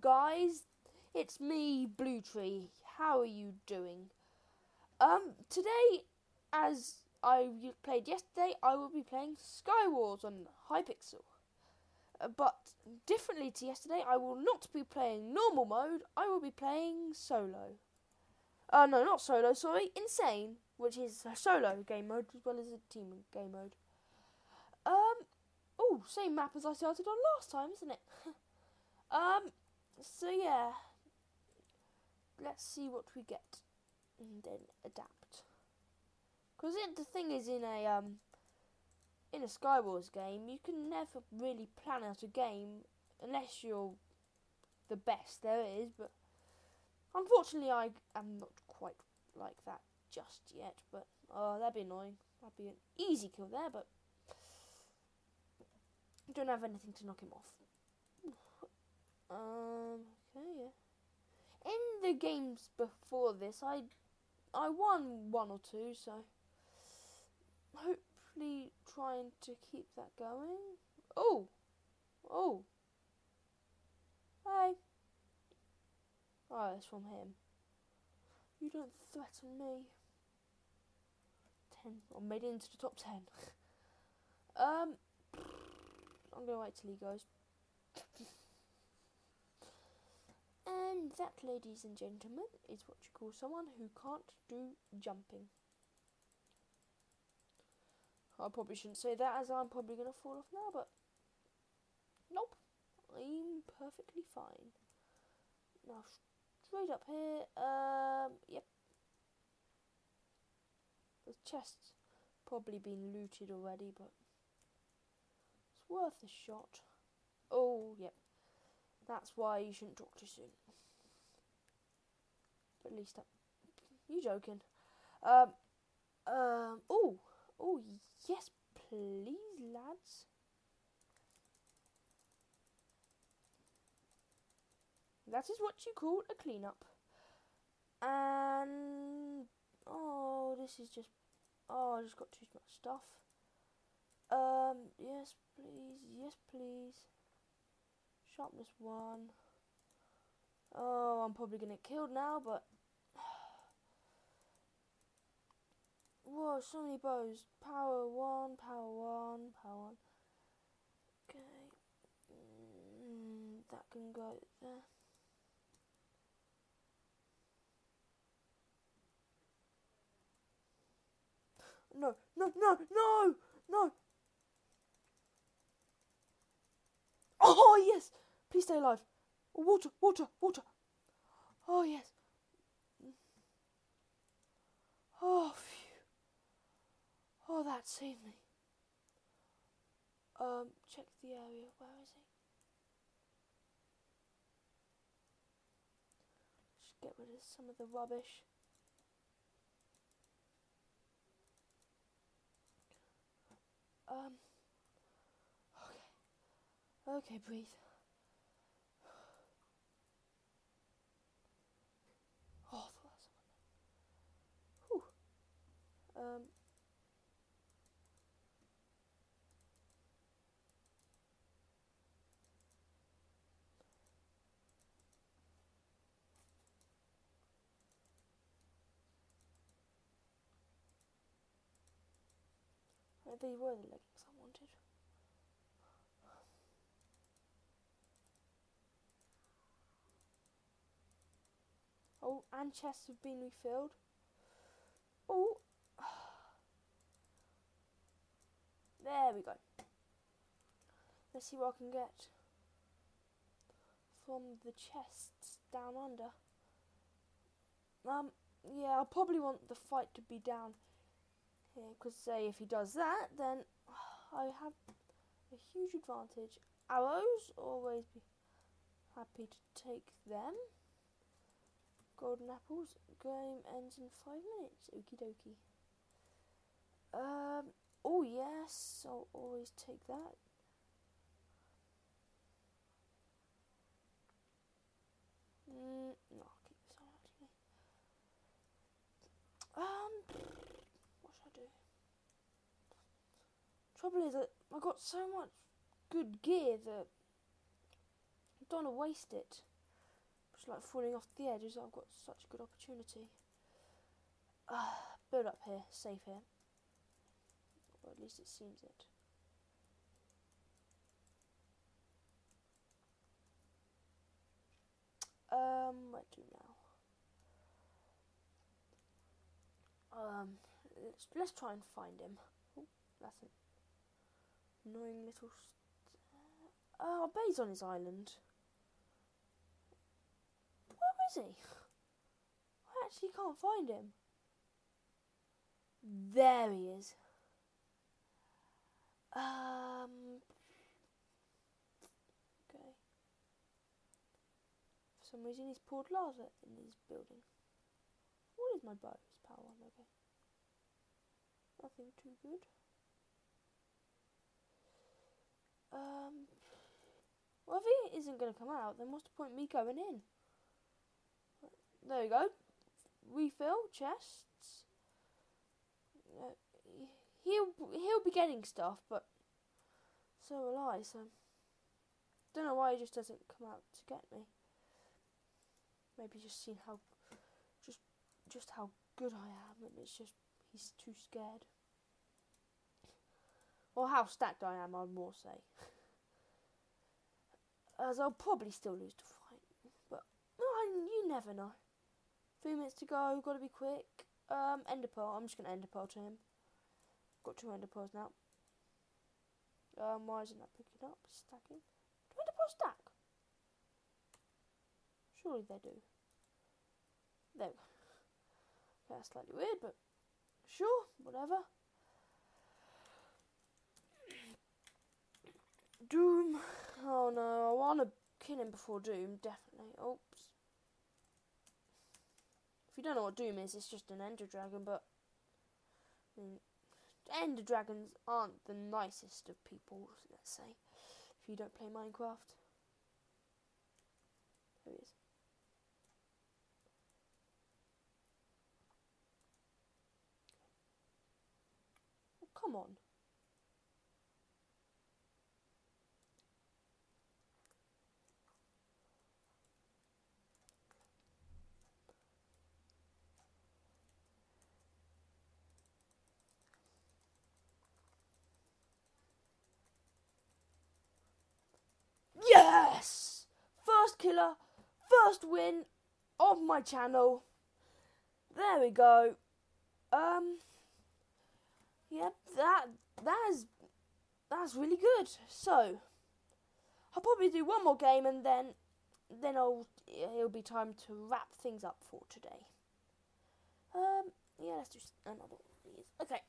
guys? It's me, Blue Tree. How are you doing? Um, today, as I played yesterday, I will be playing Skywars on Hypixel. Uh, but differently to yesterday, I will not be playing normal mode. I will be playing solo. Uh, no, not solo. Sorry, insane, which is a solo game mode as well as a team game mode. Um, oh, same map as I started on last time, isn't it? um, so yeah, let's see what we get, and then adapt. Because the thing is, in a um, in a Skywars game, you can never really plan out a game unless you're the best there is. But unfortunately, I am not quite like that just yet. But oh, that'd be annoying. That'd be an easy kill there, but I don't have anything to knock him off. Um, okay, yeah. In the games before this, I I won one or two, so hopefully trying to keep that going. Oh, oh, hey. Oh, it's from him. You don't threaten me. Ten. I made it into the top ten. um. I'm gonna wait till he goes. And that, ladies and gentlemen, is what you call someone who can't do jumping. I probably shouldn't say that as I'm probably gonna fall off now, but nope, I'm perfectly fine. Now straight up here, um, yep. The chest's probably been looted already, but it's worth a shot. Oh, yep. That's why you shouldn't talk too soon. But at least that. You joking? Um. Um. Oh. Oh yes, please, lads. That is what you call a cleanup. And oh, this is just. Oh, I just got too much stuff. Um, yes, please. Yes, please. Sharpness one. Oh, I'm probably gonna get killed now, but. Whoa, so many bows. Power one, power one, power one. Okay. Mm, that can go there. No, no, no, no, no! Oh, yes! Please stay alive. Water, water, water. Oh, yes. Oh, phew. Oh, that saved me. Um, check the area. Where is he? Just get rid of some of the rubbish. Um... Okay, Okay, breathe. Oh, I thought that was someone Whew. Um. They were the leggings I wanted. Oh, and chests have been refilled. Oh, there we go. Let's see what I can get from the chests down under. Um, yeah, I'll probably want the fight to be down here, because say if he does that, then I have a huge advantage. Arrows, always be happy to take them. Golden apples. Game ends in five minutes. Okie dokie. Um. Oh yes, I'll always take that. Mm, no, I'll keep this on actually. Um, what should I do? Trouble is that I got so much good gear that I don't want to waste it. Just like falling off the edge I've got such a good opportunity. Uh, build up here, safe here. Or at least it seems it. Um, what do now? Um, let's let's try and find him. Oh, that's an annoying little. St- oh, I on his island. Where is he? I actually can't find him. There he is. Um. Okay. For some reason, he's poured lava in his building. What is my bow? His power. Okay. Nothing too good. Um. Well, if he isn't going to come out, then what's the point me going in? There you go. Refill chests. Uh, he'll he'll be getting stuff, but so will I. So don't know why he just doesn't come out to get me. Maybe just seen how just just how good I am, and it's just he's too scared. Or how stacked I am, I'd more say. As I'll probably still lose the fight, but you never know. Three minutes to go, gotta be quick. Um, ender pearl. I'm just gonna ender pearl to him. Got two ender now. Um, why isn't that picking up? Stacking. Do ender stack? Surely they do. There we go. That's slightly weird, but sure, whatever. Doom. Oh no, I want to kill him before Doom, definitely. Oops. If you don't know what Doom is, it's just an Ender Dragon, but I mean, Ender Dragons aren't the nicest of people, let's say, if you don't play Minecraft. There he is. Come on. Yes! First killer, first win of my channel. There we go. Um Yep, that that is that's really good. So I'll probably do one more game and then then I'll it'll be time to wrap things up for today. Um yeah, let's do another one of these. Okay.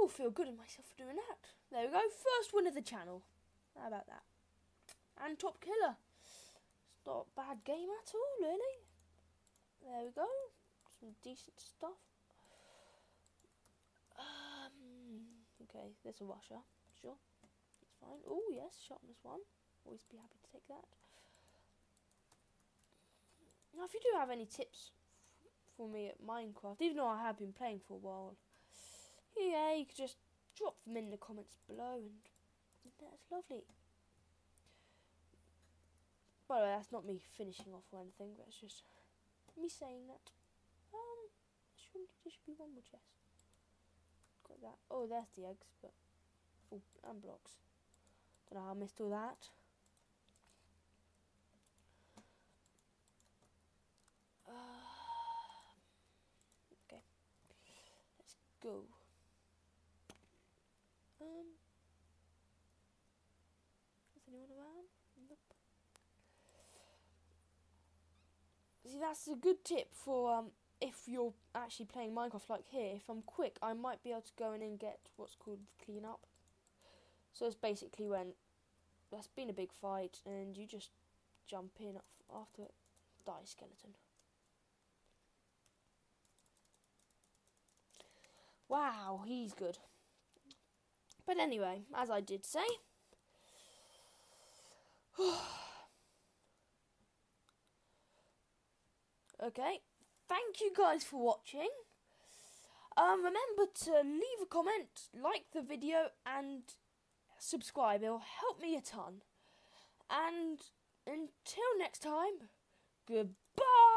Oh, feel good in myself for doing that. There we go. First win of the channel. How about that? And top killer. It's not a bad game at all, really. There we go. Some decent stuff. Um, okay, there's a rusher. Sure. It's fine. Oh, yes, sharpness one. Always be happy to take that. Now, if you do have any tips for me at Minecraft, even though I have been playing for a while, yeah, you could just drop them in the comments below, and that's lovely. By the way, that's not me finishing off or anything, that's just me saying that. Um, should, there should be one more chest. Got that. Oh, there's the eggs, but oh, and blocks. Don't know how I missed all that. Uh, okay, let's go. Um, is anyone around? Nope. See, that's a good tip for um if you're actually playing Minecraft like here. If I'm quick, I might be able to go in and get what's called clean up. So it's basically when there's been a big fight and you just jump in after it. Die skeleton. Wow, he's good. But anyway, as I did say, okay, thank you guys for watching. Um, remember to leave a comment, like the video, and subscribe. It'll help me a ton. And until next time, goodbye.